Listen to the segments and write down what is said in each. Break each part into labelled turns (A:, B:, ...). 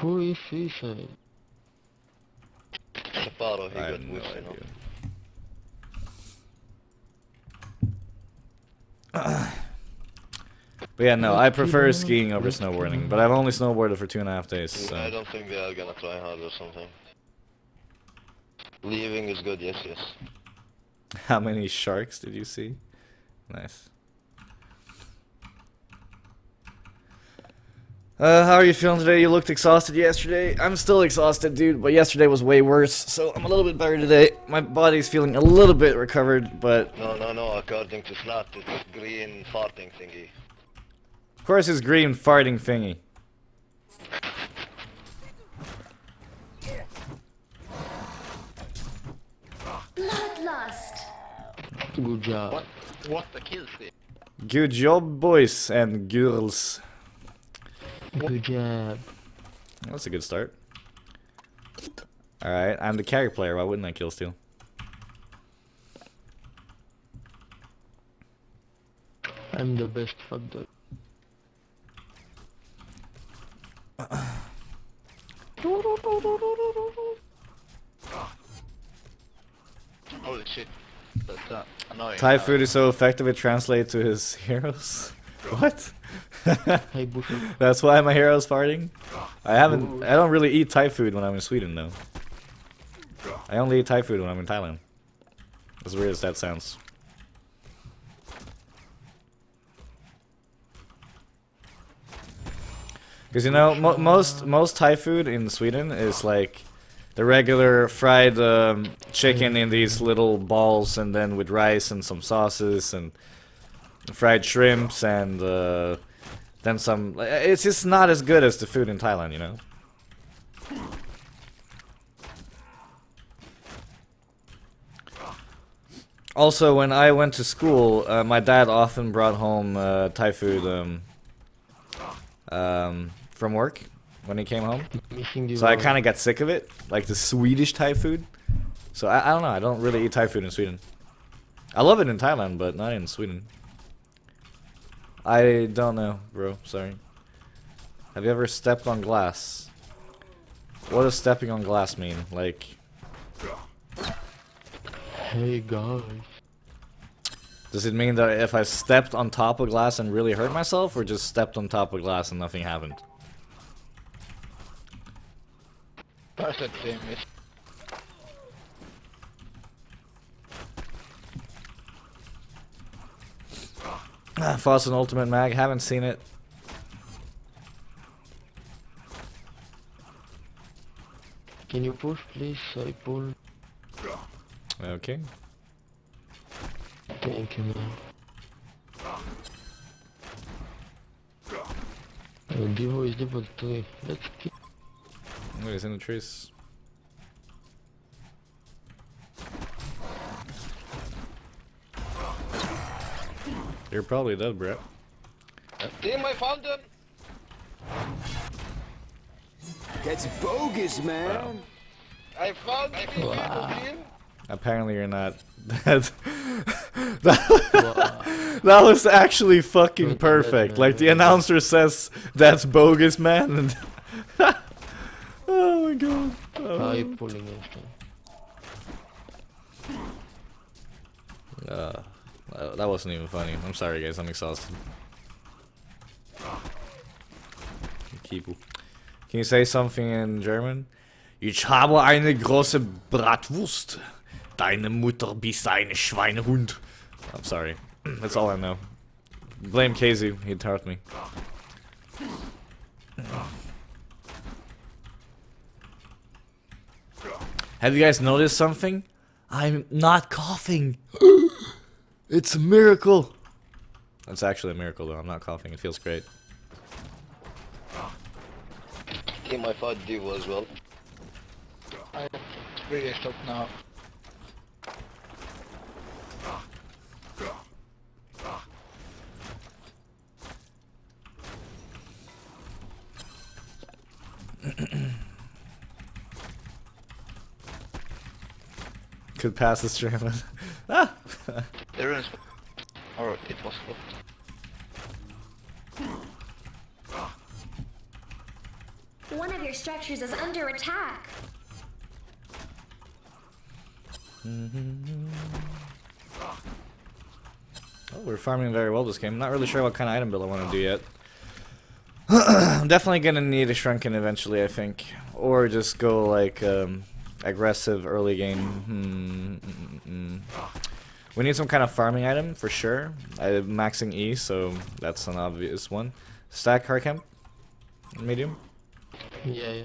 A: Who is suicide?
B: Separo, he
C: I
B: got
C: have no
B: wish, you
C: idea. But yeah, no, I prefer skiing over snowboarding. But I've only snowboarded for two and a half days. So.
B: I don't think they are gonna try hard or something. Leaving is good, yes, yes.
C: How many sharks did you see? Nice. Uh, how are you feeling today? You looked exhausted yesterday. I'm still exhausted, dude, but yesterday was way worse, so I'm a little bit better today. My body's feeling a little bit recovered, but
B: No, no, no, according to Slat, it's green farting thingy.
C: of course it's green farting thingy.
D: Bloodlust.
A: Good job.
E: What? What the kill streak?
C: Good job, boys and girls.
A: Good job.
C: That's a good start. Alright, I'm the carry player. Why wouldn't I kill steal?
A: I'm the best fuck dog.
E: Holy shit. That's uh, annoying.
C: Thai food is so effective it translates to his heroes. What?
A: Hey.
C: That's why my hero's farting? I haven't I don't really eat Thai food when I'm in Sweden though. I only eat Thai food when I'm in Thailand. As weird as that sounds. Because you know, mo most most Thai food in Sweden is like the regular fried um, chicken in these little balls, and then with rice and some sauces and fried shrimps and uh, then some. It's just not as good as the food in Thailand, you know. Also, when I went to school, uh, my dad often brought home uh, Thai food um, um, from work when he came home. So I kind of got sick of it, like the Swedish Thai food. So I, I don't know. I don't really eat Thai food in Sweden. I love it in Thailand, but not in Sweden. I don't know, bro. Sorry. Have you ever stepped on glass? What does stepping on glass mean? Like,
A: Hey guys.
C: does it mean that if I stepped on top of glass and really hurt myself, or just stepped on top of glass and nothing happened?
E: Perfect team
C: Ah, Fossil Ultimate Mag, haven't seen it.
A: Can you push please? I pull.
C: Okay.
A: Thank you man. Divo is level 3. Let's keep.
C: Oh, he's in the trees. You're probably dead, Brett.
B: Team, I found them!
F: That's bogus, man.
B: I found the people, team!
C: Apparently you're not dead. that, that was actually fucking perfect. Like the announcer says, "That's bogus, man." And oh my god. Oh.
A: I pulling instant.
C: Uh, uh, that wasn't even funny. I'm sorry, guys. I'm exhausted. Can you say something in German? Ich habe eine große Bratwurst. Deine Mutter bist ein Schweinehund. I'm sorry. That's all I know. Blame Casey. He taught me. Have you guys noticed something? I'm not coughing. it's a miracle. That's actually a miracle, though. I'm not coughing. It feels great.
B: Team, I fought Divo as well.
E: I really stop now.
C: Could pass this German. ah!
E: The runes. Or it was locked.
D: One of your structures is under attack.
C: Oh, we're farming very well this game. I'm not really sure what kind of item build I want to do yet. I'm definitely gonna need a shrunken eventually, I think, or just go like um, aggressive early game. Hmm, mm, mm, mm. We need some kind of farming item for sure. I'm maxing E, so that's an obvious one. Stack Hardcamp, medium.
A: Yeah, yeah.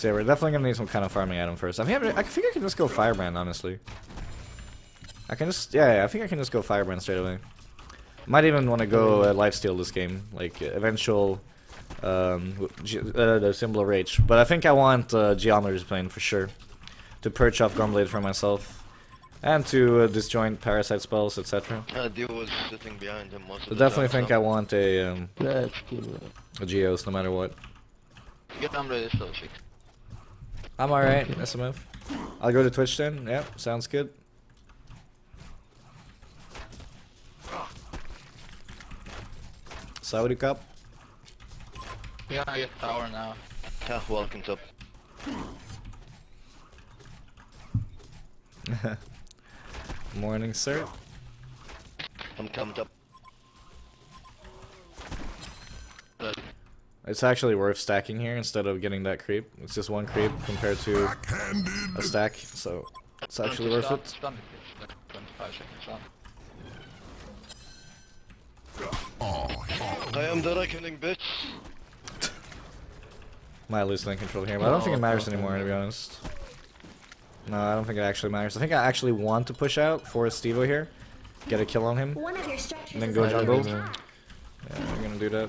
C: So yeah, we're definitely gonna need some kind of farming item first. I think I think I can just go Firebrand, honestly. I can just yeah, yeah I think I can just go Firebrand straight away. Might even want to go uh, lifesteal this game, like eventual um, uh, the symbol of rage. But I think I want uh, Geometer's Bane for sure to perch off Gunblade for myself and to uh, disjoint parasite spells, etc.
B: Uh, Dio was sitting behind him most
C: I
B: of the
C: definitely
B: time,
C: think
B: so-
C: I want a um,
A: Let's kill it.
C: a Geos no matter what.
E: Get them ready, so.
C: I'm alright, SMF. I'll go to Twitch then. Yeah, sounds good. Saudi Cup.
E: Yeah, I get tower now.
B: Yeah, welcome top.
C: Morning, sir.
B: I'm coming top.
E: But
C: It's actually worth stacking here instead of getting that creep. It's just one creep compared to a stack, so it's actually worth it.
E: Stun it, it's like 25 seconds on.
B: I am the reckoning, bitch.
C: Might lose lane control here, but I don't think it matters anymore, to be honest. No, I don't think it actually matters. I think I actually want to push out for Stevo here, get a kill on him.
D: One of your
C: And then go
D: under
C: jungle. Yeah, we're gonna do that.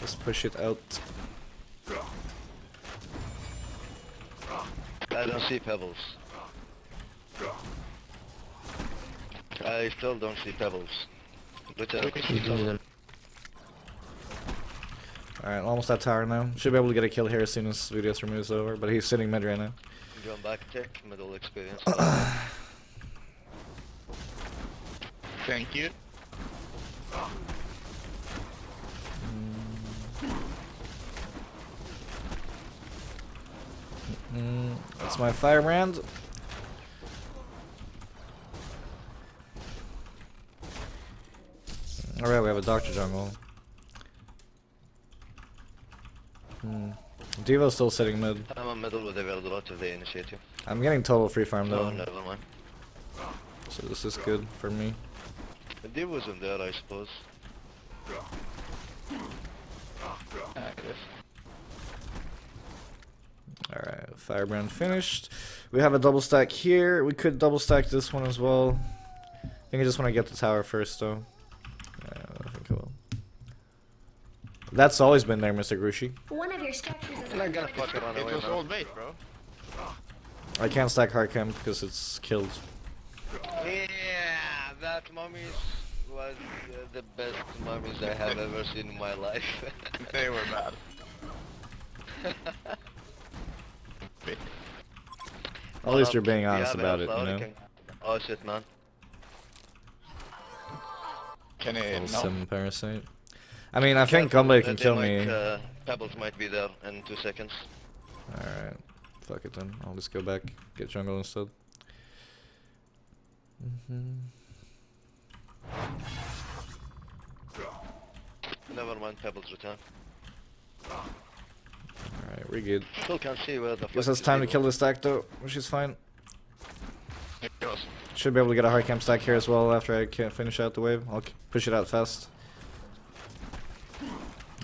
C: Let's push it out.
B: I don't see pebbles. I still don't see pebbles. But, uh,
A: He's in the
C: Alright, almost at tower now. Should be able to get a kill here as soon as Vudios removes over, but he's sitting mid right now.
B: John back tech, middle experience.
E: Thank you.
C: Mm, that's my firebrand. Alright, we have a Doctor Jungle. Hmm. Devo's still sitting mid.
B: I'm in middle with the Veldrot if they initiate you.
C: I'm getting total free farm
B: No,
C: though,
B: never mind.
C: so this is good for me.
B: Dio was in there, I suppose.
E: I.
C: Alright, Firebrand finished. We have a double stack here. We could double stack this one as well. I think I just want to get the tower first though. Yeah, I think I will. That's always been there, Mr. Grushi.
D: One of your structures is
B: I'm not
D: under
B: gonna fucking
D: attack.
B: run
E: It
B: away,
E: was old bait, bro.
C: I can't stack Hardcamp because it's killed.
B: Yeah, that mummies was uh, the best mummies I have ever seen in my life.
E: They were bad.
C: At least you're being honest about it, you know?
B: flower? Oh shit, man.
E: Can it
C: Little
E: no?
C: sim parasite. I mean, I think
B: uh,
C: can kill
B: might,
C: me.
B: Uh, pebbles might be there in two seconds.
C: Alright, fuck it then. I'll just go back, get jungle instead. Mhm.
B: Never mind, pebbles return.
C: Alright, we're good.
B: Still can't see where the
C: Guess it's
B: is
C: time to kill this stack though, which is fine. Should be able to get a hard camp stack here as well after I can finish out the wave. I'll push it out fast.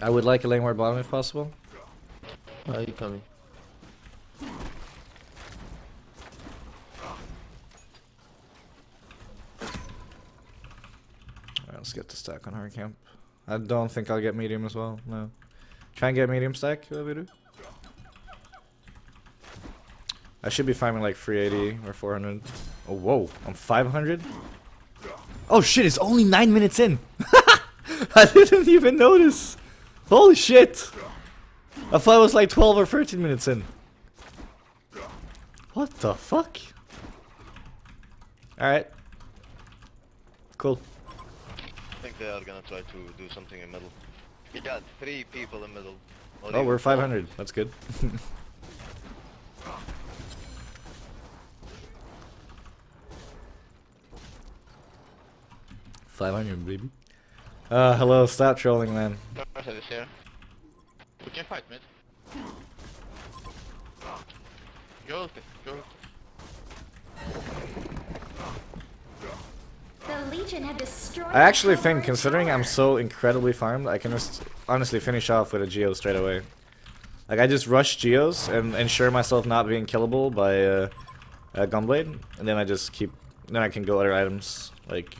C: I would like a lane ward bottom if possible.
A: Are you coming?
C: Alright, let's get the stack on hard camp. I don't think I'll get medium as well. No. Try and get medium stack, Voodoo. I should be farming like 380 or 400. Oh, whoa. I'm 500? Oh shit, it's only 9 minutes in! I didn't even notice! Holy shit! I thought it was like 12 or 13 minutes in. What the fuck? Alright. Cool.
B: I think they are gonna try to do something in middle. We got three people in middle. Or
C: Oh, we're
B: four.
C: 500. That's good. Five hundred, baby. Uh, hello. Stop trolling, man.
E: Is here. We can fight mid. Go ulti, go.
D: The Legion have destroyed.
C: I actually think,
D: Horde
C: considering I'm so incredibly farmed, I can just honestly finish off with a Geo straight away. Like I just rush Geos and ensure myself not being killable by uh, a Gunblade, and then I just keep. Then I can go other items. Like,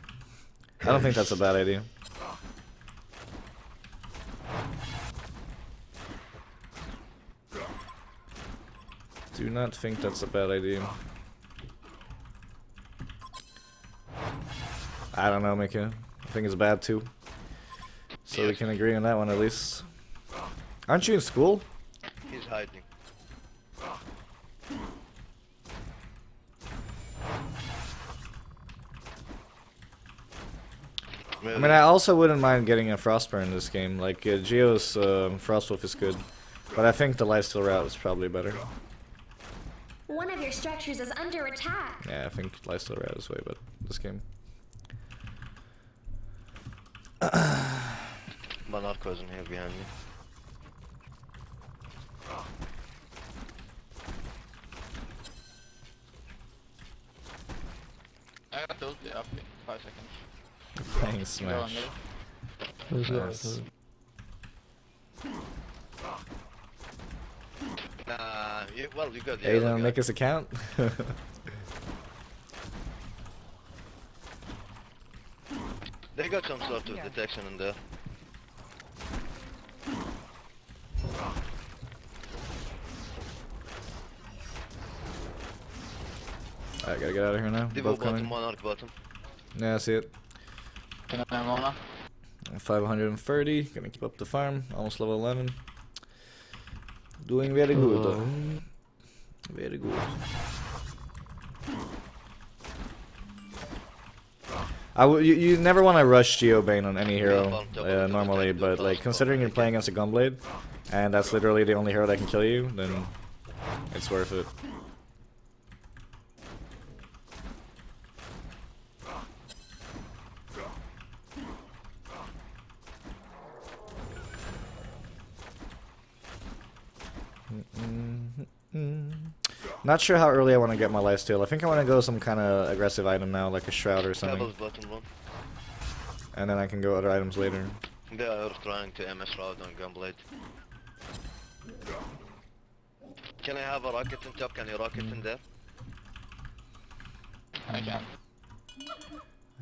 C: I don't think that's a bad idea. Do not think that's a bad idea. I don't know, Mika. I think it's bad too. So we can agree on that one at least. Aren't you in school?
B: He's hiding.
C: I mean, I also wouldn't mind getting a Frostburn in this game. Like, uh, Geo's um, Frostwolf is good. But I think the Lifesteal route is probably better.
D: One of your structures is under attack.
C: Yeah, I think Lifesteal route is way but this game.
B: Monarch wasn't here behind me.
E: I got ulti up in 5 seconds.
C: Thanks,
E: Go
C: Smash.
E: middle.
C: Nice.
B: Nah, you, well, you got the
C: Hey, you
B: other
C: gonna make us account?
B: They got some sort of detection in there.
C: Alright, gotta get out of here now.
B: Devo
C: Both
B: bottom,
C: coming.
B: Monarch bottom.
C: Yeah, I see it.
E: Can I have mana?
C: 530. Gonna keep up the farm. Almost level 11. Doing very good.
A: Hello.
C: Very good. I w you, you never want to rush Geobane on any hero uh, normally, but like considering you're playing against a Gunblade, and that's literally the only hero that can kill you, then it's worth it. Not sure how early I want to get my lifesteal. I think I want to go some kind of aggressive item now, like a shroud or something,
B: Pebbles bottom one.
C: and then I can go other items later.
B: They are trying to MS route on Gunblade. Can I have a rocket on top? Can you rocket in there?
E: I can.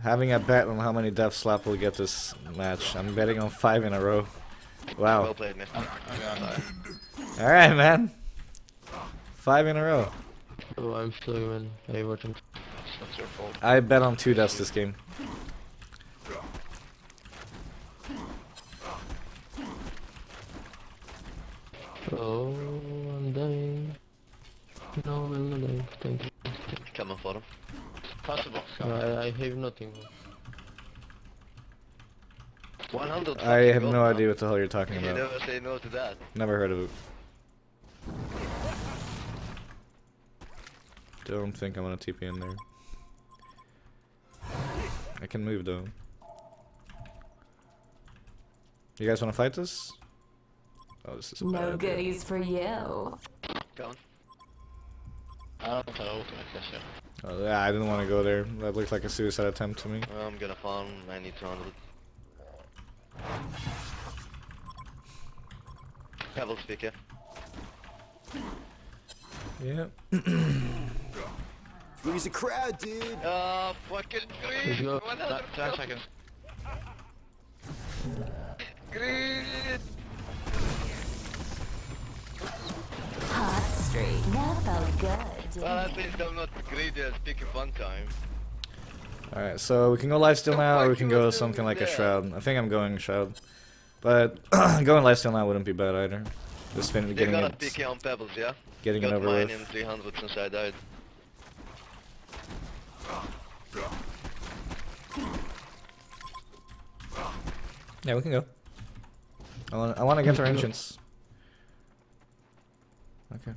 C: Having a bet on how many death slap will get this match. I'm betting on five in a row.
B: Well
C: Wow.
B: played, mister.
E: I'm, I'm gonna die.
C: All right, man. Five in a row.
A: Oh, I'm still in. Hey, watching.
E: It's not your fault.
C: I bet on two deaths this game.
A: Oh, I'm dying. No, I'm not dying. Thank you.
B: Coming for him.
E: Possible.
A: I, I have nothing.
B: 100
C: I have no
B: gold,
C: idea what the hell you're talking about.
B: You
C: about.
B: never say no to that.
C: Never heard of it. Don't think I'm gonna TP in there. I can move though. You guys wanna fight this? Oh, this is a bad
G: No
C: idea.
G: goodies for you.
B: Come on.
E: I don't have ultimate.
C: Oh, yeah, I didn't want to go there. That looked like a suicide attempt to me.
B: I'm gonna farm. I need 200. Pebbles speaker.
C: Yeah.
F: Freeze the crowd, dude.
B: Ah, fucking
A: Let's
B: green!
A: go.
B: 100
E: 10 seconds.
B: Green!
G: Hot streak. That felt good.
B: Well, at least I'm not greedy as pick up one time.
C: Alright, so we can go lifesteal now, or we can go something like a shroud. I think I'm going shroud. But going lifesteal now wouldn't be bad either. Just fin
B: They
C: getting
B: got a
C: it,
B: PK on Pebbles, yeah?
C: getting it
B: got
C: over
B: mine
C: with.
B: in 300 since I died.
C: Yeah, we can go. I want I want to get their entrance. Okay.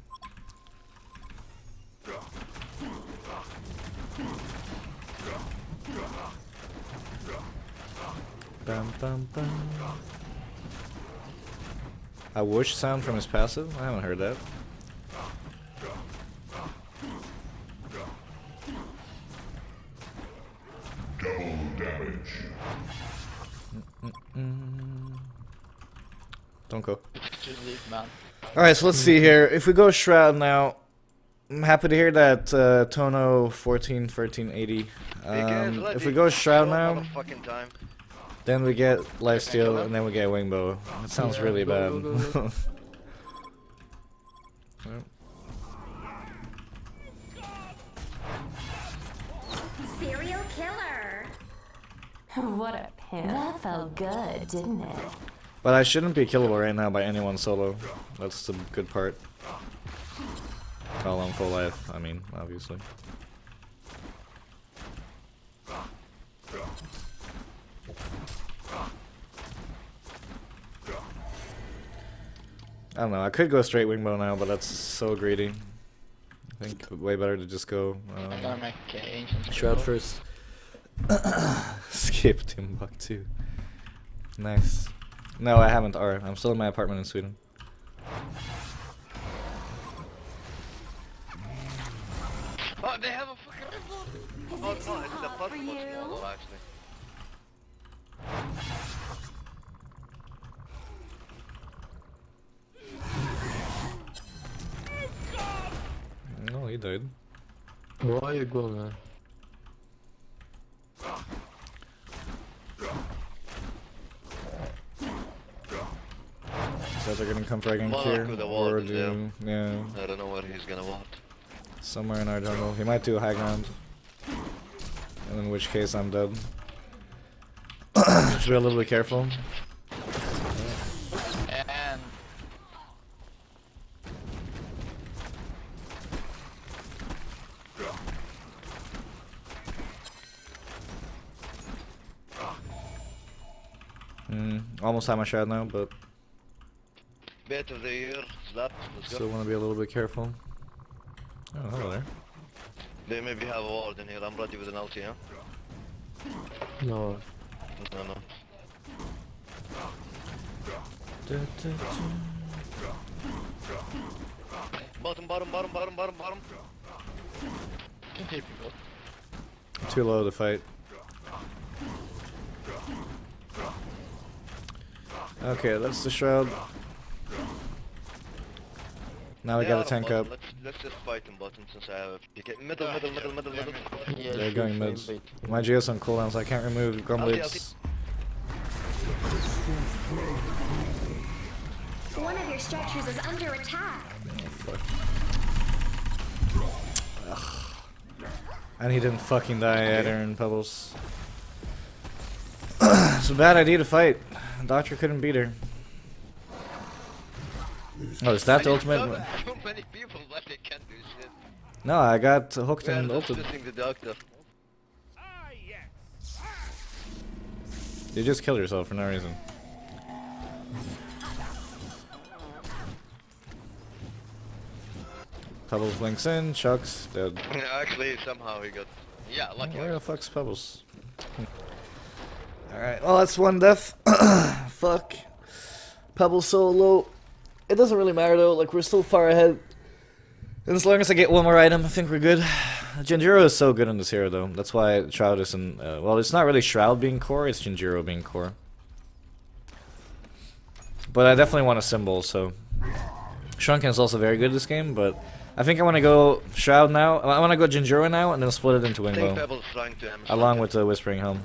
C: Bum, bum, bum. A whoosh sound from his passive? I haven't heard that. Double Mm. Don't go.
E: Just leave, man.
C: Alright, so let's see here. If we go Shroud now, I'm happy to hear that uh, Tono 14 1380. Um, if we go Shroud now. Then we get Lifesteal and then we get Wingbow. That sounds
A: Yeah,
C: really
A: go,
C: bad.
A: go, go,
C: Yep.
D: Serial killer.
G: What a pimp. That felt good, didn't it?
C: But I shouldn't be killable right now by anyone solo. That's the good part. While I'm full life, I mean, obviously. I don't know, I could go straight wingbow now, but that's so greedy. I think way better to just go
E: I'm
C: um,
E: gonna make uh, ancient.
C: Shroud first. Skip Timbuktu. Nice. No, I haven't R. I'm still in my apartment in Sweden.
B: Oh, they have a fucking red Oh
D: it too
B: no, it's the
D: hot for
B: purple
D: you?
B: actually.
C: No, he died.
A: Why you go, man?
C: So they're gonna come fragging
B: Monarch
C: here.
B: with a
C: Or do, yeah,
B: I don't know where he's gonna want.
C: somewhere in our jungle. He might do high ground. And in which case I'm dead. Should be a little bit careful.
E: And
C: Mm, almost have my shroud now, but
B: Bait of the year, slap, let's
C: still
B: go.
C: want to be a little bit careful. Oh, hello there.
B: They maybe have a ward in here, I'm ready with an ulti, yeah?
A: No.
B: No, no. Bottom, bottom, bottom, bottom, bottom, bottom.
E: can keep it good.
C: Too low to fight. Okay, that's the shroud. Now we
B: They
C: gotta
B: are
C: tank
B: bottom.
C: up.
B: Let's, let's just fight in bottom since I have a PK. Middle, middle, middle, middle, middle.
E: Yeah,
C: They're going
E: frame
C: mids.
E: bait.
C: My Geo's on cooldown, so I can't remove
B: Ulti,
C: Grumblades.
D: One of your structures is under attack.
C: And he didn't fucking die either in Pebbles. It's a bad idea to fight. Doctor couldn't beat her. Oh, is that the ultimate?
B: Many people, they can't do shit.
C: No, I got hooked and
B: just
C: ulted.
B: the doctor.
C: You just killed yourself for no reason. Pebbles blinks in, Chuck's dead.
B: Actually, somehow he got. Yeah, lucky.
C: Where the fuck's Pebbles? Alright, well that's one death. Fuck. Pebbles so low. It doesn't really matter though, like we're still far ahead. And as long as I get one more item, I think we're good. Genjuro is so good in this hero though. That's why Shroud isn't uh, well it's not really Shroud being core, it's Genjuro being core. But I definitely want a symbol, so Shrunken is also very good this game, but I think I want to go Shroud now. I want to go Genjuro now and then split it into Wingbow.
B: Pebbles trying to hammer
C: Along with the Whispering Helm.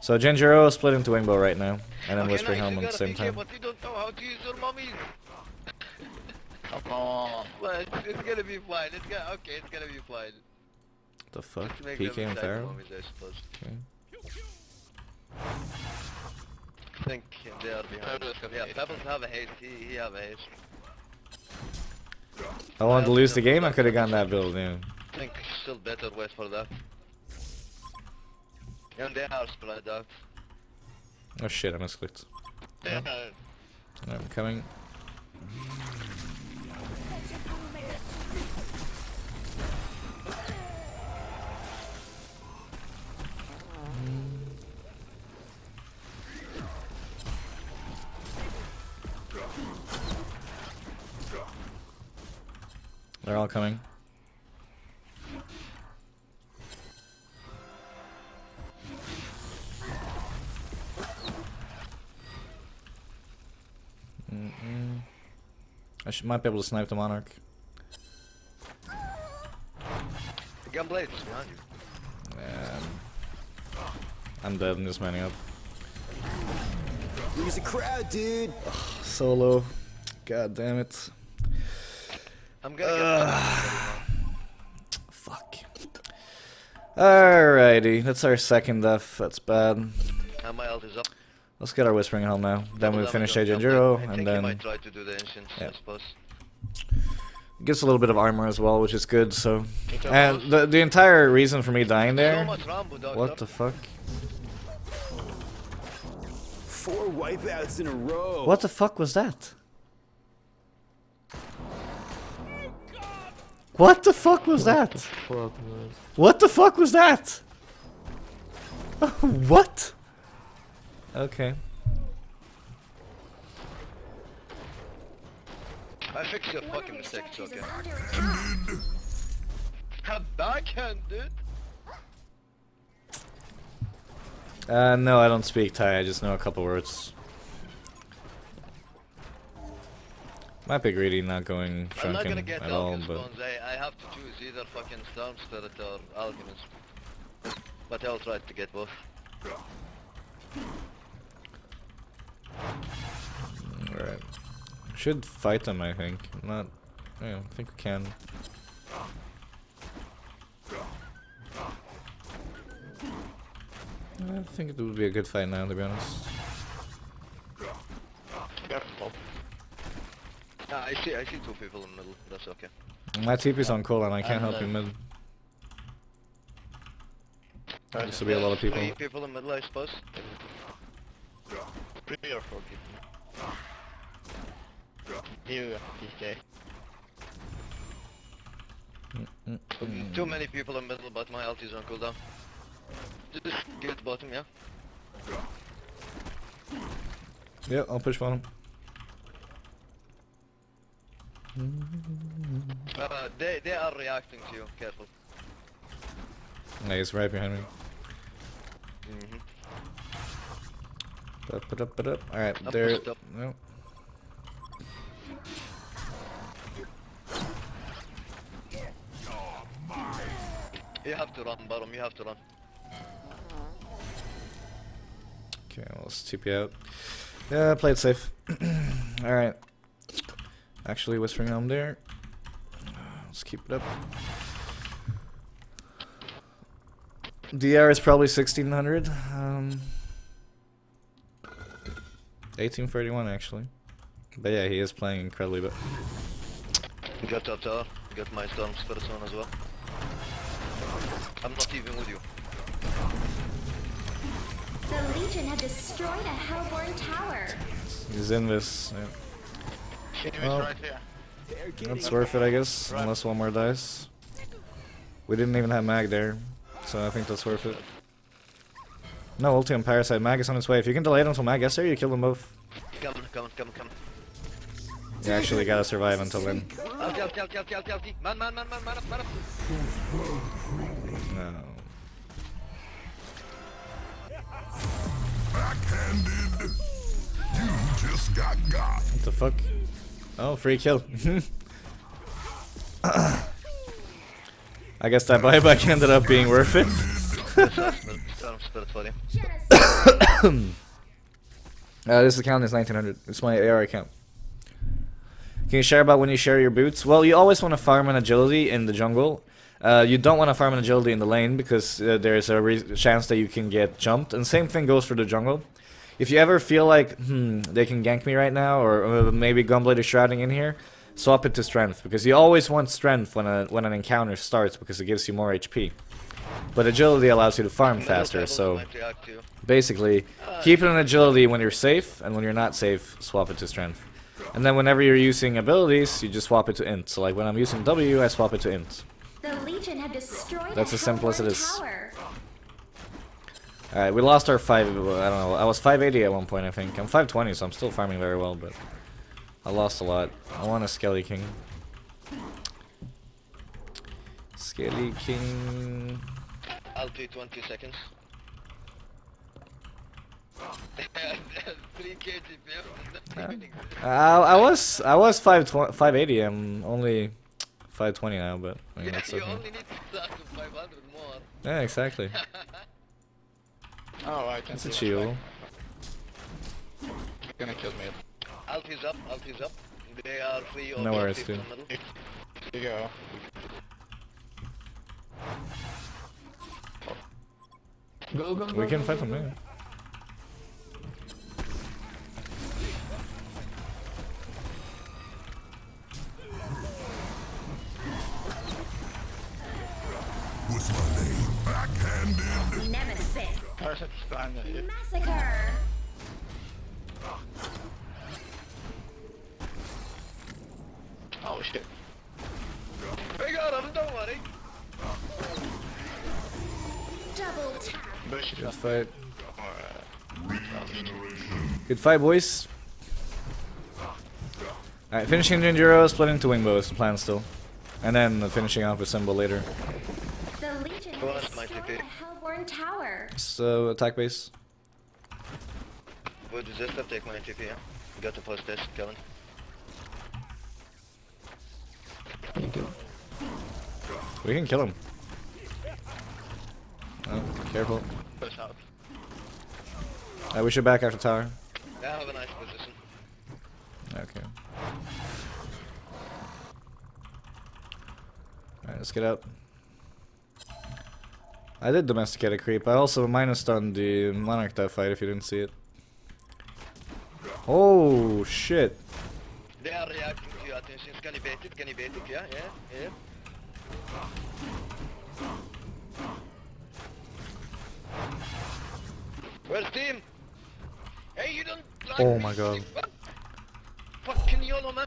C: So Genjuro split into Wingbow right now, and then
B: Okay,
C: Whispering
B: nice,
C: Helm at the same time.
B: But you don't know how to use your mummies.
E: Come on.
B: Well, it's, it's gonna be fine. It's gonna okay. It's gonna be fine.
C: The fuck? PK and
B: attack
C: Pharaoh?
B: I.
C: Okay.
B: I think they are behind.
E: Pebbles
B: Yeah. Pebbles have a haste. He, he have a haste.
C: I wanted to lose the game, I could have gotten that build, yeah.
B: I think still better wait for that. And they are spread out.
C: Oh shit, I misclicked.
E: Yeah.
C: I'm coming. They're all coming. Mm-mm. I should, might be able to snipe the monarch.
B: The Gunblade is behind you.
C: Man. I'm dead. I'm just manning up.
F: Lose a crowd, dude.
C: Solo. God damn it.
B: I'm gonna get
C: Fuck. Alrighty, that's our second death. That's bad.
B: uh, my ult is up.
C: Let's get our Whispering Helm now. Then we finish
B: damage
C: Age
B: on
C: and
B: Gunblade.
C: Zero,
B: I think
C: and
B: he
C: then
B: might try to do the ancients,
C: Yeah.
B: I suppose.
C: gets a little bit of armor as well, which is good. So, and the the entire reason for me dying there.
B: much Rambo, doctor.
C: What the fuck?
F: Four wipeouts in a row.
C: What the fuck was that? What the fuck was that?
A: Fuck, man.
C: What the fuck was that? what? Okay.
B: I fixed your
D: One
B: fucking mistake, it's
D: structures
B: okay.
D: is under attack.
B: A backhand, dude!
C: Uh, no, I don't speak Thai. I just know a couple words. Might be greedy not going
B: I'm not gonna
C: shrunken
B: get
C: at all, but
B: I, I have to choose either fucking Storm Spirit or Alchemist. But I'll try to get both.
C: Alright. Should fight them, I think. Not. Yeah, I think we can. I think it would be a good fight now, to be honest.
E: Careful.
B: Ah, I see, I see two people in the middle. That's okay.
C: My TP's on cooldown, I can't
E: And,
C: help you
E: uh,
C: mid. Used to be a lot of people.
B: Three people in the middle, I suppose.
E: Or four people. You.
C: Mm.
B: Too many people in middle, but my ult is on cooldown. Just get bottom, yeah?
C: Yeah, I'll push bottom.
B: Uh, they, they are reacting to you, careful.
C: Yeah, he's right behind me.
B: Mm-hmm.
C: Up, up, up, up. Alright,
B: Up,
C: there.
B: up, up.
C: No.
B: You have to run, bottom, you have to run.
C: Okay, well, let's TP out. Yeah, play it safe. Alright. Actually, Whispering Helm there. Let's keep it up. DR is probably 1600. Um, 1831 actually. But yeah, he is playing incredibly but
B: got top tower, uh, got my Storm Spirit on as well. I'm not even with you.
D: The Legion have destroyed a Hellbourne tower.
C: he's in this. Yeah. Well,
E: right here.
C: That's worth it, I guess. Unless one more dies. We didn't even have Mag there, so I think that's worth it. No ulti on Parasite. Mag is on his way. If you can delay it until Mag gets there, you kill them both.
B: Come on, come on, come on, come on.
C: You actually gotta survive until then.
B: Ulti, ulti, ulti, ulti, ulti. Man, man, man, man, man up, man up.
C: No.
H: Backhanded. You just got got.
C: What the fuck? Oh, free kill. I guess that buyback ended up being worth it. Uh, this account is 1900. It's my AR account. Can you share about when you share your boots? Well, you always want to farm an agility in the jungle. Uh, you don't want to farm an agility in the lane because uh, there's a chance that you can get jumped. And same thing goes for the jungle. If you ever feel like, hmm, they can gank me right now, or uh, maybe Gunblade is shrouding in here, swap it to strength because you always want strength when a when an encounter starts because it gives you more HP. But agility allows you to farm faster, so
B: might react too.
C: basically, keep it in agility when you're safe, and when you're not safe, swap it to strength. And then whenever you're using abilities, you just swap it to int. So like when I'm using W, I swap it to int.
D: The Legion have destroyed
C: That's as simple as it
D: Hellbourne
C: is.
D: Tower.
C: Alright, we lost our 5, I don't know, I was 580 at one point I think. I'm 520 so I'm still farming very well, but I lost a lot. I want a Skelly King. Skelly King...
B: I'll do 20 seconds. 3 kg
C: I, uh, uh, I was I was 520 580, I'm only 520 now, but I mean,
B: Yeah,
C: that's
B: you
C: okay.
B: only need to start to 500 more.
C: Yeah, exactly.
E: Oh, I can
C: It's a chill.
E: what's back. Gonna kill me.
B: Alt is up, alt is up. They are free or
C: No worries, dude.
B: in the middle.
E: Here you go.
A: Go, go, go.
C: We can
A: go,
C: fight
A: go,
C: from
A: go.
C: there.
H: What's my name? Backhanded.
D: Nemesis.
E: Parasite's behind you.
D: Massacre.
E: Oh shit.
B: We got him, don't worry.
C: Good fight. Good fight, boys. Alright, finishing Genjuro, splitting into Wingbow is the plan still. And then uh, finishing off with Symbol later.
D: The Legion
B: has my
D: destroyed Hellbourne Tower.
C: So, attack base.
B: Would this have take my TP, yeah? Got to post this, Kevin.
A: Thank you.
C: We can kill him. Oh, careful.
E: push out.
C: Uh, we should back after tower.
B: Yeah, I have a nice position.
C: Okay. Alright, let's get out. I did domesticate a creep. I also minus stunned the Monarch that fight if you didn't see it. Oh shit.
B: They are reacting to your attention. Can you bait it? Can you bait it? Yeah, yeah, yeah. Where's team? Hey, you don't like
C: Oh my God.
B: Fucking YOLO, man.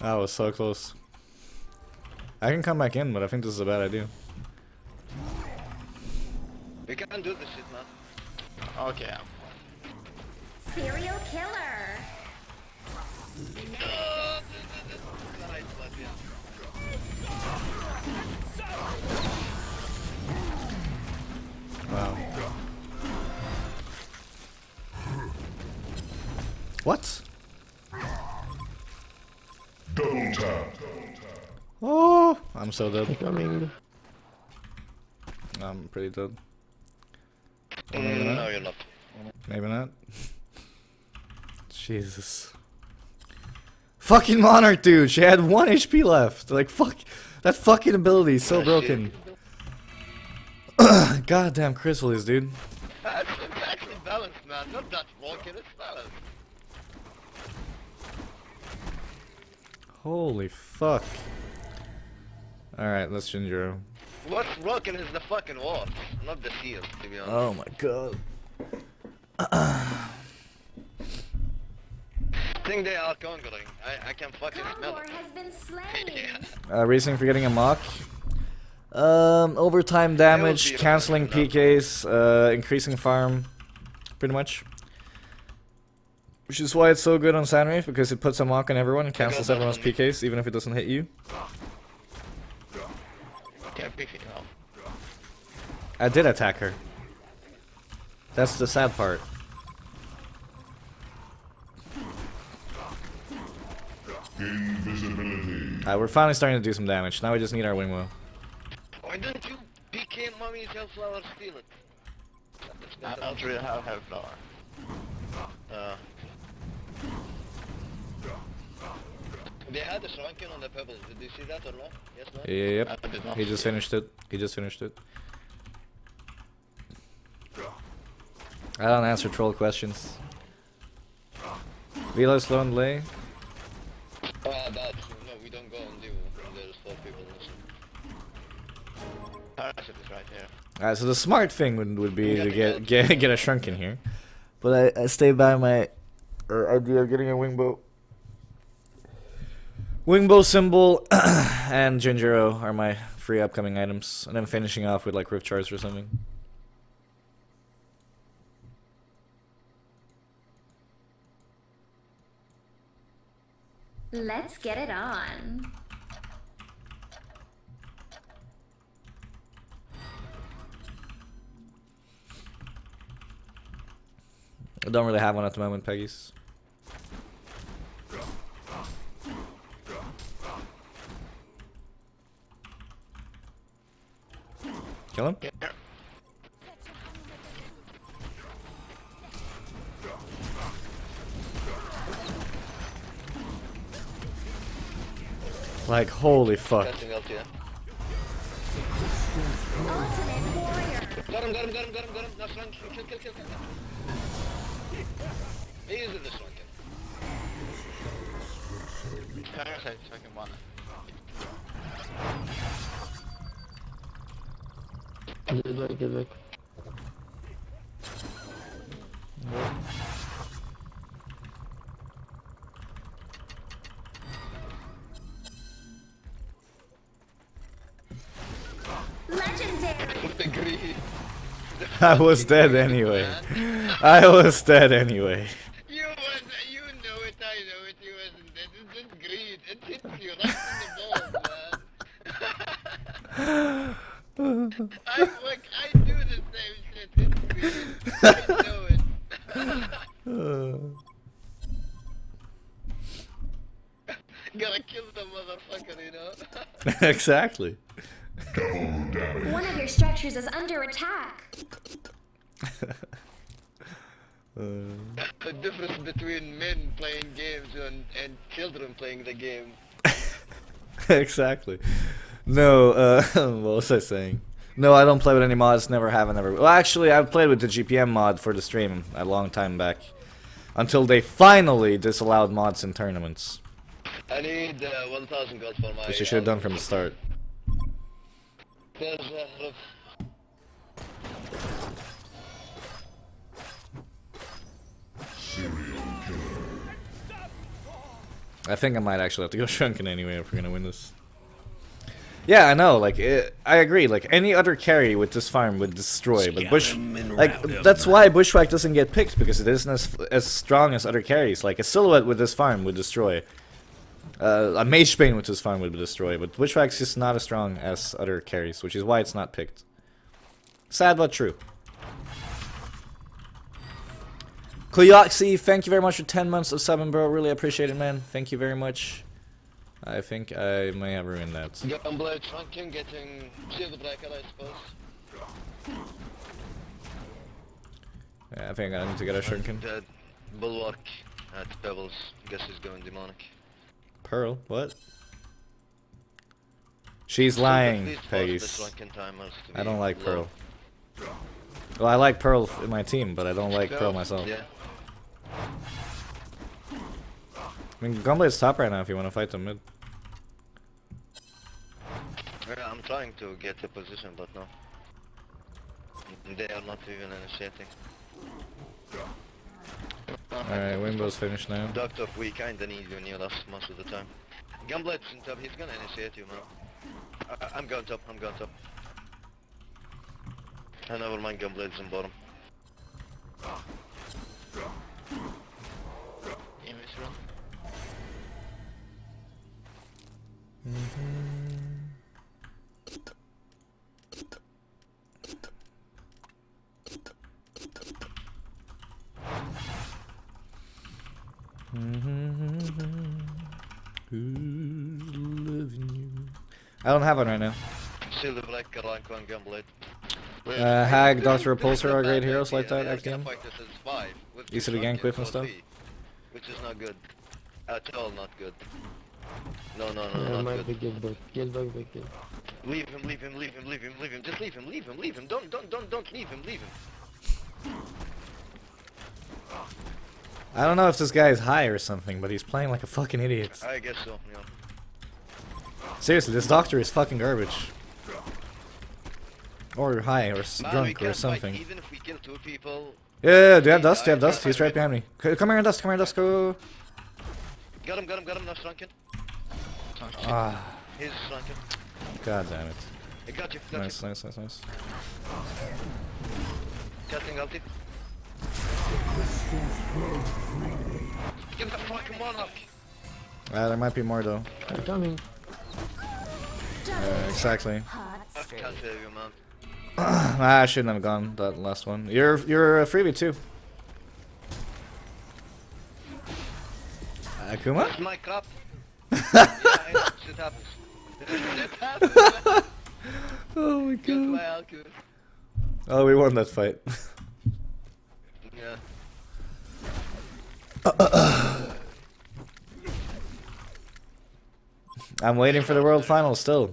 C: That was so close. I can come back in, but I think this is a bad idea.
B: We can't do this shit, man.
E: Okay.
D: Serial killer.
C: Wow. What?
H: Double tap.
C: Oh, I'm so dead.
A: Coming.
C: I'm pretty dead.
B: Mm,
C: maybe
B: no,
C: not.
B: you're not.
C: Maybe not. Jesus. Fucking Monarch, dude. She had one HP left. Like, fuck. That fucking ability is so broken. Goddamn Chrysalids, dude.
B: That's it's actually balanced, man. Not that broken, it's balanced.
C: Holy fuck. Alright, let's Genjuro.
B: What's broken is the fucking wall, not the seal, to be honest.
C: Oh my god.
B: I think they are conquering. I, I can fucking smell
D: Hellbourne
B: it.
D: has been slain.
B: yeah.
C: Uh, reason for getting a mock? Um, overtime damage, canceling. PKs, uh, increasing farm, pretty much. Which is why it's so good on Sandreef, because it puts a mock on everyone and cancels
B: that
C: everyone's
B: on.
C: PKs, even if it doesn't hit you.
E: Yeah, big it now.
C: I did attack her. That's the sad part.
H: Invisibility.
C: We're finally starting to do some damage. Now we just need our Wingbow.
B: Why don't you PK mommy's hellflower steal it? That's
E: I
B: not
E: don't really have Hellflower.
B: Uh, they had a shrunken on the pebbles. Did you see that or no? Yes, no?
C: Yep.
E: I did not
C: He just
E: it.
C: finished it. He just finished it. I don't answer troll questions. Velo slow and delay.
B: Oh, that's no. We don't go on duo. There's four people. Listen.
E: Parasite is right
C: Uh, so the smart thing would, would be to get get get a shrunken here, but I, I stay by my uh, idea of getting a wingbow. Wingbow symbol and Genjuro are my free upcoming items, and I'm finishing off with like Rift Shards or something.
D: Let's get it on.
C: I don't really have one at the moment, Peggy's. Kill him? Like, holy fuck.
B: Casting ulti, yeah.
D: Ultimate warrior.
B: Got him, got him, got him, got him, got him. Now flank, kill, kill, kill, kill, kill. Easy this one, kill.
E: Parasite fucking one.
A: Get back, get back.
D: Legendary.
C: I was dead anyway. I was dead anyway. Exactly.
H: Double damage.
D: One of your structures is under attack.
B: the difference between men playing games and, and children playing the game.
C: exactly. No, uh, what was I saying? No, I don't play with any mods. Never have and never. Well, actually, I've played with the GPM mod for the stream a long time back, until they finally disallowed mods in tournaments,
B: I need uh, 1000 gold for my...
C: which you should have done from the start.
B: There's a roof.
C: I think I might actually have to go shrunken anyway if we're gonna win this. Yeah, I know. Like, it, I agree. Like any other carry with this farm would destroy, but Bush, like that's why Bushwack doesn't get picked because it isn't as as strong as other carries. Like a silhouette with this farm would destroy. Uh, a Magebane with this farm would destroy, but Bushwack's just not as strong as other carries, which is why it's not picked. Sad but true. Koyoxi, thank you very much for 10 months of subbing, bro. Really appreciate it, man. Thank you very much. I think I may have ruined that.
B: Shrunken getting Shield Breaker, I suppose.
C: Yeah, I think I need to get a Shuriken.
B: Dead. Bulwark at Pebbles. Guess he's going demonic.
C: Pearl, what? She's lying,
B: Please force the
C: Peggy's.
B: Shrunken timers to
C: I don't like. Pearl. Well, I like Pearl in my team, but I don't like Pearl myself.
B: Yeah.
C: I mean, Gunblade's top right now if you want to fight them mid.
B: Yeah, I'm trying to get the position, but no. They are not even initiating.
C: Alright, Wingbow's finished now.
B: Doctor, we kinda need you near us most of the time. Gunblade's in top, he's gonna initiate you, man. I I'm going top, I'm going top. I never mind Gunblade's in bottom.
E: Image
C: I don't have one right now.
B: Silver Black, rank 1 Gunblade.
C: Uh, Hag, Dr. Repulsor are great heroes like that,
B: He's gonna
C: XDM.
B: fight this as five, with
C: Use it again,
B: Shrunken
C: quick and stuff.
B: Which is not good. At all not good. No, no,
A: Yeah,
B: no, not
A: might be
B: good.
A: get back. Get back, back, get.
B: Leave him, leave him, leave him, leave him, leave him. Just leave him, leave him, leave him. Don't, don't, don't, don't leave him, leave him.
C: I don't know if this guy is high or something, but he's playing like a fucking idiot.
B: I guess so, yeah.
C: Seriously, this doctor is fucking garbage. Or high, or
B: Man,
C: drunk, or something.
B: Even if we kill two people.
C: Yeah, yeah, yeah, do you have dust? Do you have dust? He's right behind me. Come here, Dust. Come here, Dust. Go.
B: Got him, got him, got him. Now shrunken.
C: Ah,
B: He's shrunken.
C: god damn it.
B: I got you, got
C: Nice,
B: you.
C: nice, nice, nice.
B: Casting ulti. Get the fucking one up.
C: Ah, there might be more though.
A: I'm coming.
C: Uh, exactly.
G: Hot
B: I
G: straight.
B: can't save you, man.
C: ah, I shouldn't have gone that last one. You're you're a freebie too. Akuma?
B: It's my crap. yeah, I know, shit happens. shit happens.
C: Oh my
B: Get my alchemist.
C: Oh, we won that fight.
B: Yeah.
C: I'm waiting for the world finals still.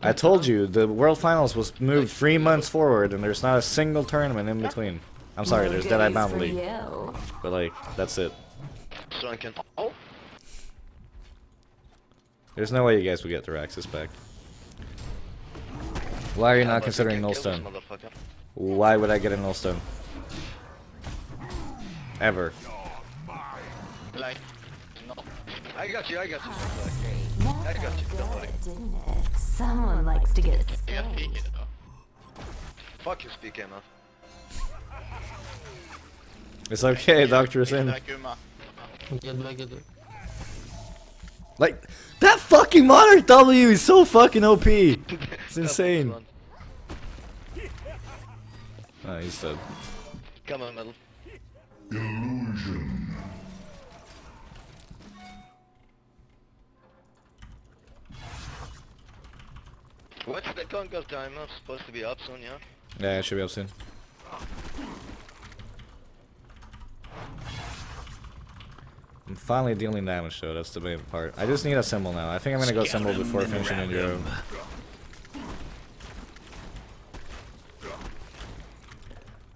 C: I told you the world finals was moved three months forward, and there's not a single tournament in between. I'm sorry, there's Dead Eye
G: goodies
C: Bound League, but like that's it.
B: Shrunken. Oh.
C: There's no way you guys would get the Raxus back. Why are you not considering Nullstone? Why would I get a Nullstone? Ever.
E: Like, no.
B: I got you, I got you.
G: Hot
B: I got you, don't worry.
G: good, didn't it? Someone likes to get
E: You can peek
G: spanked.
E: it though.
B: Fuck you, speak man.
C: It's okay, Doctor is in.
E: Akuma.
A: Get back at.
C: Like that fucking Monarch W is so fucking OP. It's insane. Oh, he's dead.
B: Come on, metal.
H: Illusion.
B: What's the conquer time? I'm supposed to be up soon, yeah?
C: Yeah, it should be up soon. I'm finally dealing damage though, that's the main part. I just need a symbol now. I think I'm gonna go symbol before finishing in Ninja.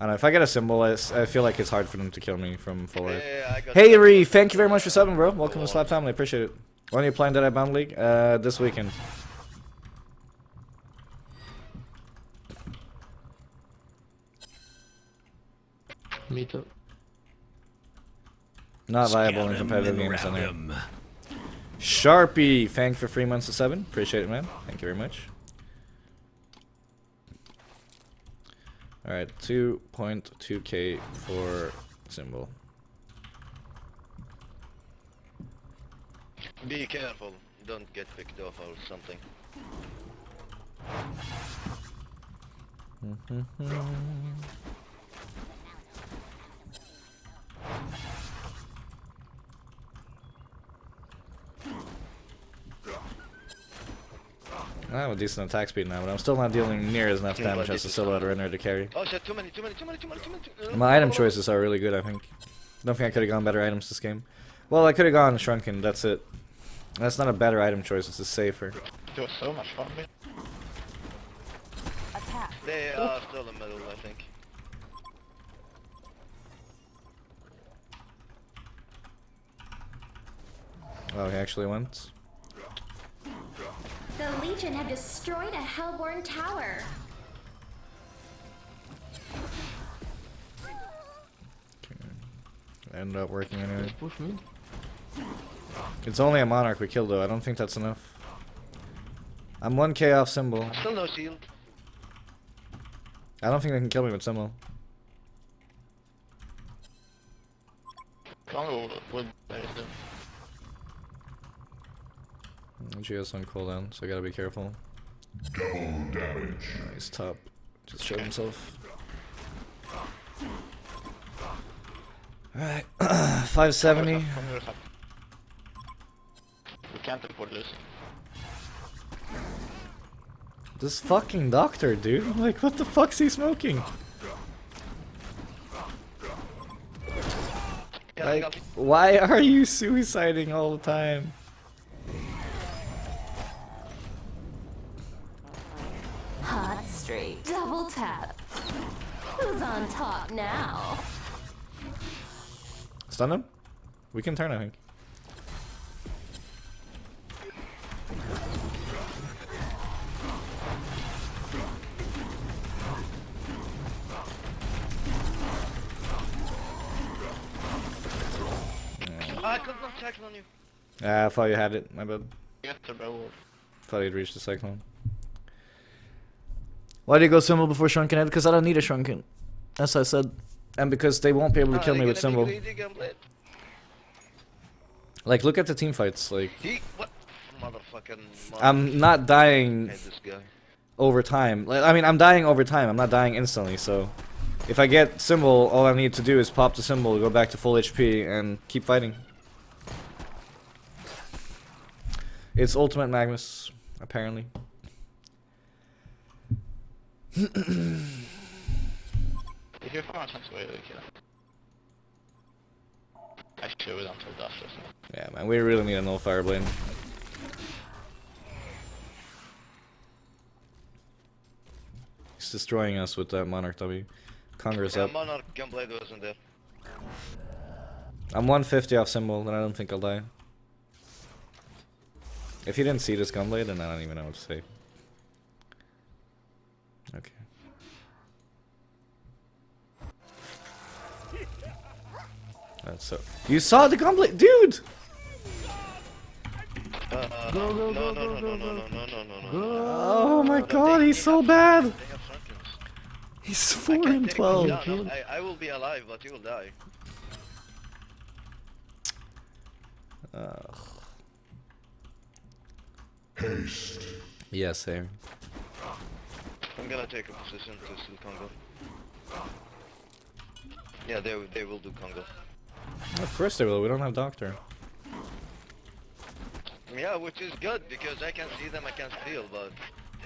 C: I don't know, if I get a symbol, I feel like it's hard for them to kill me from full life.
B: Yeah, I
C: Hey Ree, thank you very much for subbing, bro. Welcome to Zlap Family, appreciate it. When are you playing Dead Eye Bound League? Uh, this weekend. Not viable in competitive games on there. Sharpie, thank for three months of seven. Appreciate it, man. Thank you very much. Alright, 2.2k for symbol.
B: Be careful. Don't get picked off or something. Mm-hmm.
C: I have a decent attack speed now, but I'm still not dealing near as enough damage as the
B: this is
C: silhouette renner to carry.
B: Oh shit, too many, too many, too many, too many, too many. too-
C: My item choices are really good, I think. Don't think I could have gone better items this game. Well, I could have gone Shrunken, that's it. That's not a better item choice, it's a safer.
E: It was so much fun. man.
G: Attack.
B: They are still in the middle, I think.
C: Oh, he actually went.
D: The Legion have destroyed a Hellbourne tower.
C: Ended up working anyway.
A: Push me.
C: It's only a monarch we killed though. I don't think that's enough. I'm 1k off symbol.
B: Still no shield.
C: I don't think they can kill me with symbol.
E: Kongor would there still.
C: Geo's on cooldown, so I gotta be careful.
H: Double damage.
C: Nice top. Just showed himself. Alright, 570.
E: From your side. We can't afford this.
C: This fucking doctor, dude. Like, what the fuck's he smoking? Like, why are you suiciding all the time?
G: double tap. Who's on top now?
C: Stun him? We can turn, I think.
B: Ah, you.
C: Ah, I thought you had it, my bad.
E: I
C: thought he'd reach the Cyclone. Why did you go symbol before shrunken head? Because I don't need a shrunken. As I said. And because they won't be able to
B: Ah,
C: kill me with symbol.
B: be greedy, Gunblade.
C: Like, look at the team fights. Like,
B: He what? Motherfucking.
C: I'm not dying
B: Hate this guy.
C: over time. Like, I mean, I'm dying over time. I'm not dying instantly. So, if I get symbol, all I need to do is pop the symbol, go back to full HP, and keep fighting. It's Ultimate Magnus, apparently.
E: Hur fan känns det att killar? Jag kör ett antal dashes nu.
C: Yeah, man, we really need a Nullfire Blade. He's destroying us with that Monarch W. Congress
B: Yeah,
C: up.
B: Monarch Gunblade wasn't there.
C: I'm 150 off symbol, and I don't think I'll die. If you didn't see this gunblade, then I don't even know what to say. That's so. You saw the gunblade, dude!
A: Go, go,
B: no,
A: go,
B: no, no,
A: go,
B: no, no,
A: go,
B: no, no, no, no, no, no.
C: Oh my god, he's so bad!
B: They have Frankens.
C: He's
B: four
C: and
B: twelve. I, I will be alive, but you will die.
C: Ugh.
H: Haste.
C: Yes, same.
B: I'm gonna take a position to steal Kongor. Yeah, they they will do Kongor.
C: Of course they will, we don't have doctor.
B: Yeah, which is good because I can see them, I can steal, but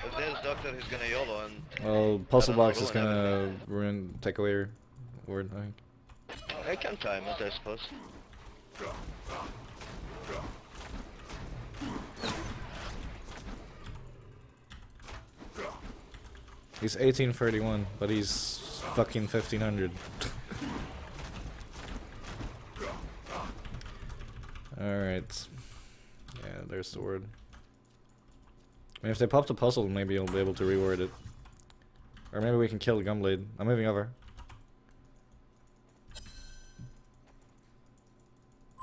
B: if there's Doctor, he's gonna YOLO and
C: Well, puzzle
B: I don't know,
C: box is gonna ruin, take away your word, I think.
B: I can time it, I suppose.
C: He's 1831, but he's fucking 1500. Alright. Yeah, there's the word. I mean, if they pop the puzzle, maybe you'll be able to reword it. Or maybe we can kill Gunblade. I'm moving over.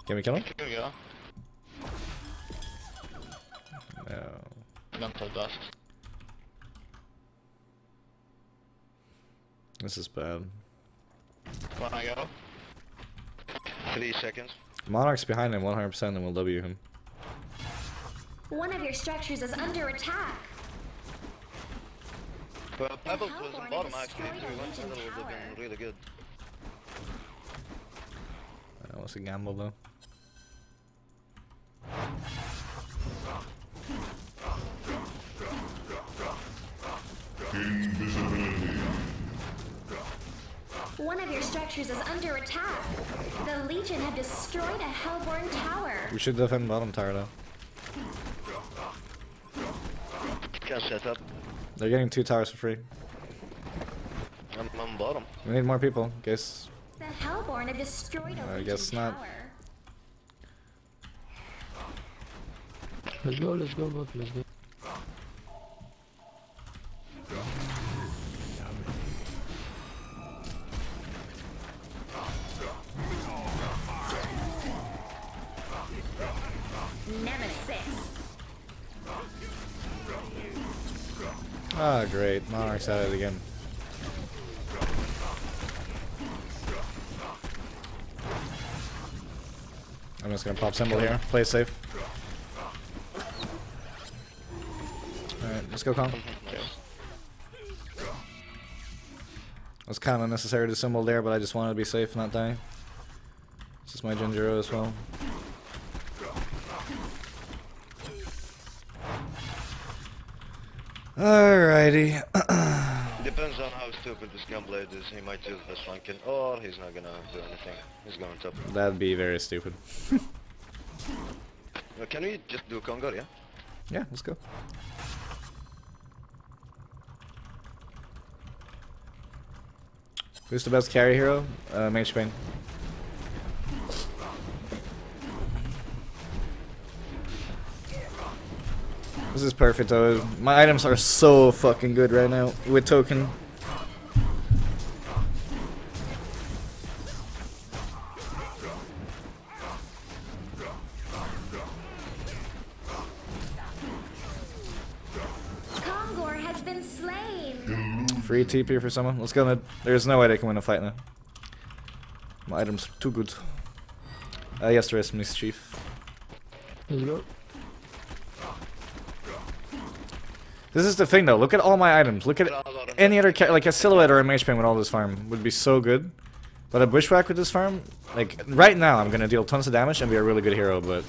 C: Can we kill him?
E: Kul ja.
C: No.
E: Ett antal dust.
C: This is bad.
E: Wanna go?
B: Three seconds.
C: Monarch's behind him 100% and will W him.
D: One of your structures is under attack.
B: Well, Pebbles was
D: Hellbourne
B: in bottom actually,
D: destroyed
B: so
D: a
B: we went
D: Legion
B: middle would have
D: tower.
B: been really good.
C: That was a gamble though.
H: Invisibility.
D: One of your structures is under attack. The Legion have destroyed a Hellbourne tower.
C: We should defend bottom tower though.
B: Can set up.
C: They're getting two towers for free.
B: I'm on bottom.
C: We need more people. Guess
D: The Hellbourne have destroyed a
C: I
D: Legion
C: guess not.
D: tower.
A: Let's go, let's go, bot, let's go.
C: Great. At it again. I'm just gonna pop symbol here. Play safe. Alright, let's go, Kong. was kind of unnecessary to symbol there, but I just wanted to be safe, not die. This is my Genjuro as well. Alrighty.
B: Depends on how stupid this gunblade is. He might use the shrunken, or he's not gonna do anything. He's going top.
C: That'd be very stupid.
B: Uh, Can we just do Kongor, yeah?
C: Yeah, let's go. Who's the best carry hero? Uh, Magebane. This is perfect though. My items are so fucking good right now with token. TP for someone. Let's go mid. There's no way they can win a fight now. My items too good. Uh, yes, there is mischief.
A: Go.
C: This is the thing though. Look at all my items. Look at any other ca like a silhouette or a Magebane with all this farm would be so good. But a Bushwack with this farm, like right now, I'm gonna deal tons of damage and be a really good hero. But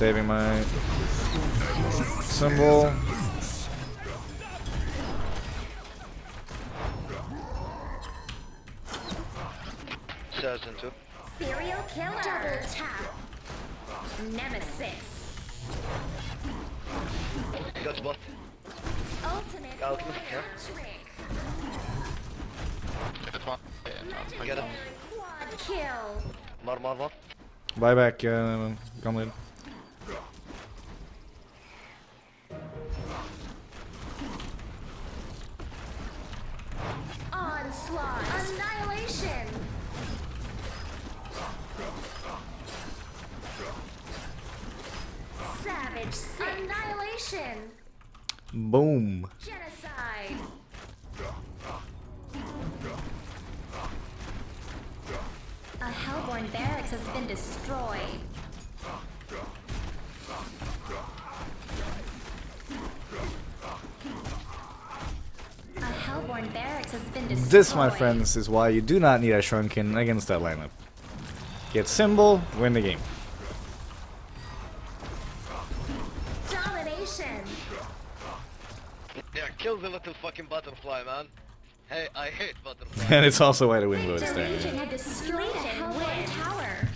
C: saving my symbol.
B: Sergeant too.
D: Serial killer. Double tap. Nemesis.
B: Got bot.
D: Ultimate
B: Ultimate,
D: warrior
B: yeah.
D: trick.
E: Get one. Yeah,
B: Get him.
D: Quad kill.
B: More, more, more.
C: Buy back, uh, Gumlin.
D: Onslaught. Annihilation. Savage Six. Annihilation.
C: Boom.
D: Genocide. A Hellbourne barracks has been destroyed. A Hellbourne barracks has been destroyed.
C: This, my friends, is why you do not need a Shrunken against that lineup. Get symbol, win the game.
D: Domination.
B: Yeah, kill the little fucking butterfly, man. Hey, I hate butterflies.
C: And it's also why the win vote is there.
D: Legion had destroyed a Hellbourne tower.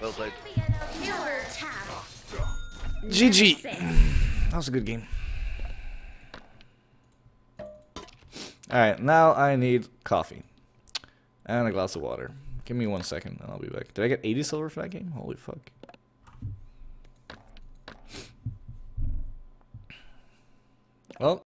B: well played.
C: GG. That was a good game. Alright, now I need coffee. And a glass of water. Give me one second and I'll be back. Did I get 80 silver for that game? Holy fuck. Well,